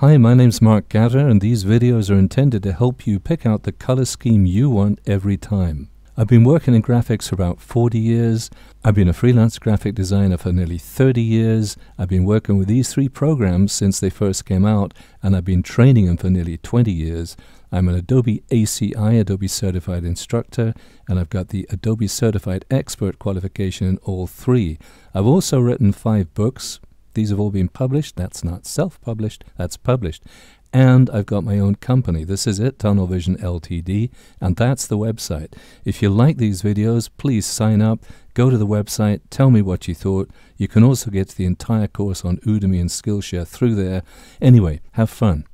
Hi, my name's Mark Gatter, and these videos are intended to help you pick out the color scheme you want every time. I've been working in graphics for about 40 years. I've been a freelance graphic designer for nearly 30 years. I've been working with these three programs since they first came out, and I've been training them for nearly 20 years. I'm an Adobe ACI, Adobe Certified Instructor, and I've got the Adobe Certified Expert qualification in all three. I've also written five books, these have all been published. That's not self published, that's published. And I've got my own company. This is it, Tunnel Vision Ltd. And that's the website. If you like these videos, please sign up, go to the website, tell me what you thought. You can also get the entire course on Udemy and Skillshare through there. Anyway, have fun.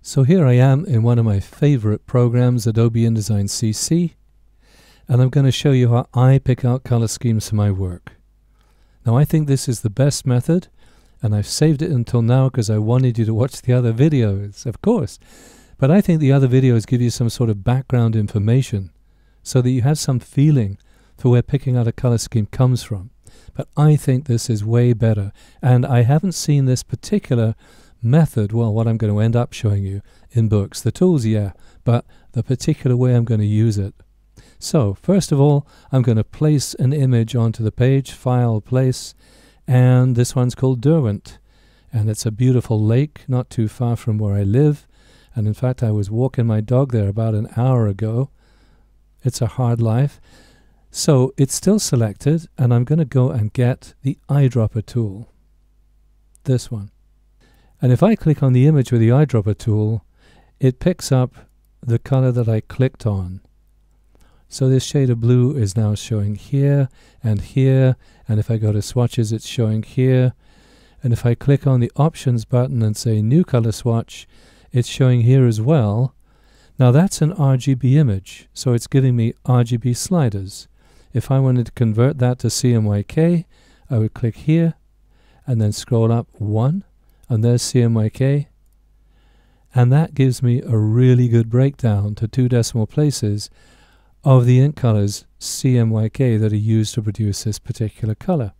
So here I am in one of my favorite programs, Adobe InDesign CC, and I'm going to show you how I pick out color schemes for my work. Now I think this is the best method and I've saved it until now because I wanted you to watch the other videos, of course. But I think the other videos give you some sort of background information so that you have some feeling for where picking out a color scheme comes from. But I think this is way better. And I haven't seen this particular method, well, what I'm going to end up showing you in books. The tools, yeah, but the particular way I'm going to use it. So first of all, I'm going to place an image onto the page, File, Place, and this one's called Derwent. And it's a beautiful lake not too far from where I live. And in fact, I was walking my dog there about an hour ago. It's a hard life. So it's still selected, and I'm going to go and get the eyedropper tool. This one. And if I click on the image with the eyedropper tool, it picks up the color that I clicked on. So this shade of blue is now showing here and here. And if I go to swatches, it's showing here. And if I click on the options button and say new color swatch, it's showing here as well. Now that's an RGB image, so it's giving me RGB sliders. If I wanted to convert that to CMYK, I would click here and then scroll up one, and there's CMYK. And that gives me a really good breakdown to two decimal places of the ink colors CMYK that are used to produce this particular color.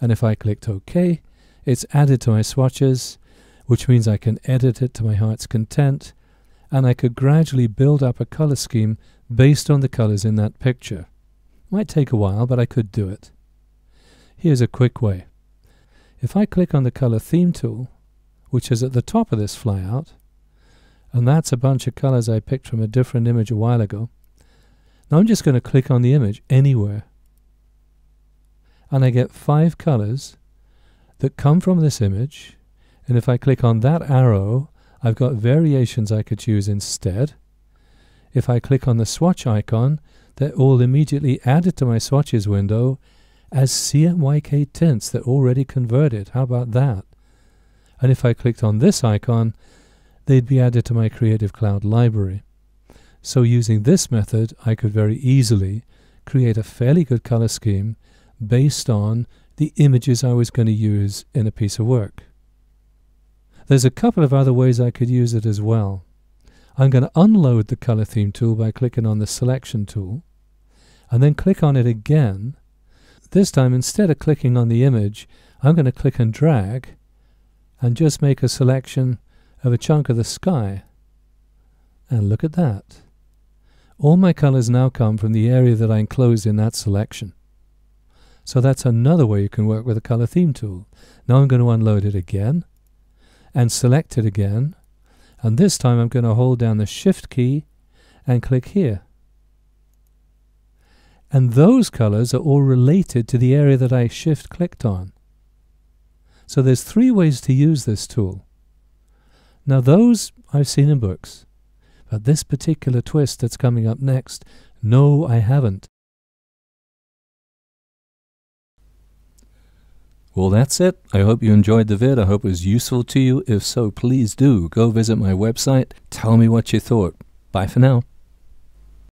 And if I clicked OK, it's added to my swatches, which means I can edit it to my heart's content, and I could gradually build up a color scheme based on the colors in that picture. Might take a while, but I could do it. Here's a quick way. If I click on the color theme tool, which is at the top of this flyout, and that's a bunch of colors I picked from a different image a while ago, now I'm just going to click on the image anywhere. And I get five colors that come from this image. And if I click on that arrow, I've got variations I could choose instead. If I click on the swatch icon, they're all immediately added to my swatches window as CMYK tints. They're already converted. How about that? And if I clicked on this icon, they'd be added to my Creative Cloud library. So using this method, I could very easily create a fairly good color scheme based on the images I was going to use in a piece of work. There's a couple of other ways I could use it as well. I'm going to unload the color theme tool by clicking on the selection tool and then click on it again. This time instead of clicking on the image, I'm going to click and drag and just make a selection of a chunk of the sky. And look at that. All my colors now come from the area that I enclosed in that selection. So that's another way you can work with a color theme tool. Now I'm going to unload it again and select it again. And this time I'm going to hold down the shift key and click here. And those colors are all related to the area that I shift clicked on. So there's three ways to use this tool. Now those I've seen in books. But this particular twist that's coming up next, no, I haven't. Well, that's it. I hope you enjoyed the vid. I hope it was useful to you. If so, please do go visit my website. Tell me what you thought. Bye for now.